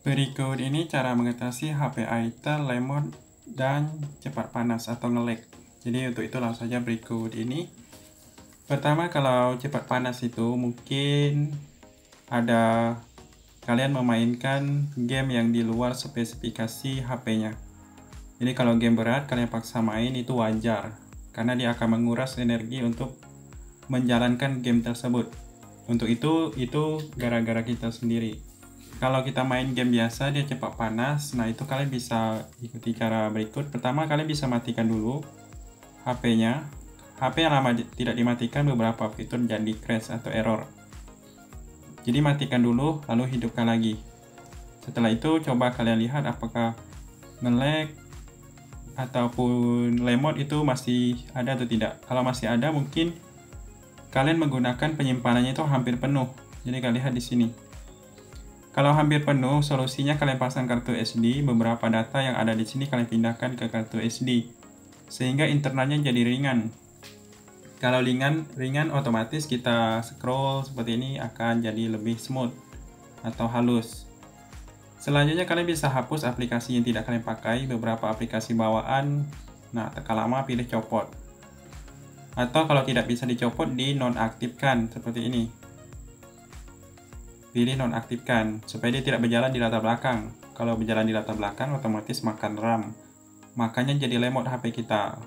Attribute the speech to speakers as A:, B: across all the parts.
A: Berikut ini cara mengatasi HP Itel lemot dan cepat panas atau ngelek. Jadi untuk itu langsung saja berikut ini. Pertama kalau cepat panas itu mungkin ada kalian memainkan game yang di luar spesifikasi HP-nya. Jadi kalau game berat kalian paksa main itu wajar karena dia akan menguras energi untuk menjalankan game tersebut. Untuk itu itu gara-gara kita sendiri kalau kita main game biasa dia cepat panas. Nah itu kalian bisa ikuti cara berikut. Pertama kalian bisa matikan dulu HP-nya HP yang lama tidak dimatikan beberapa fitur jadi crash atau error. Jadi matikan dulu lalu hidupkan lagi. Setelah itu coba kalian lihat apakah nge-lag ataupun lemot itu masih ada atau tidak. Kalau masih ada mungkin kalian menggunakan penyimpanannya itu hampir penuh. Jadi kalian lihat di sini kalau hampir penuh, solusinya kalian pasang kartu SD, beberapa data yang ada di sini kalian pindahkan ke kartu SD, sehingga internalnya jadi ringan. Kalau ringan, ringan otomatis kita scroll seperti ini akan jadi lebih smooth atau halus. Selanjutnya kalian bisa hapus aplikasi yang tidak kalian pakai, beberapa aplikasi bawaan. Nah, tekan lama pilih copot. Atau kalau tidak bisa dicopot, di nonaktifkan seperti ini pilih nonaktifkan supaya dia tidak berjalan di latar belakang. Kalau berjalan di latar belakang otomatis makan RAM. Makanya jadi lemot HP kita.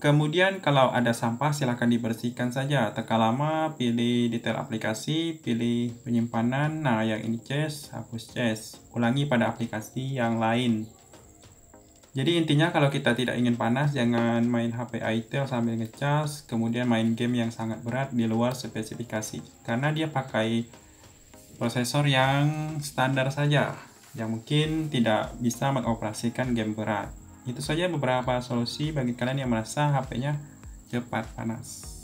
A: Kemudian kalau ada sampah silahkan dibersihkan saja. Tekan lama, pilih detail aplikasi, pilih penyimpanan. Nah yang ini cache, hapus cache. Ulangi pada aplikasi yang lain. Jadi intinya kalau kita tidak ingin panas, jangan main HP Itel sambil ngecas, kemudian main game yang sangat berat di luar spesifikasi. Karena dia pakai prosesor yang standar saja yang mungkin tidak bisa mengoperasikan game berat. Itu saja beberapa solusi bagi kalian yang merasa HP-nya cepat panas.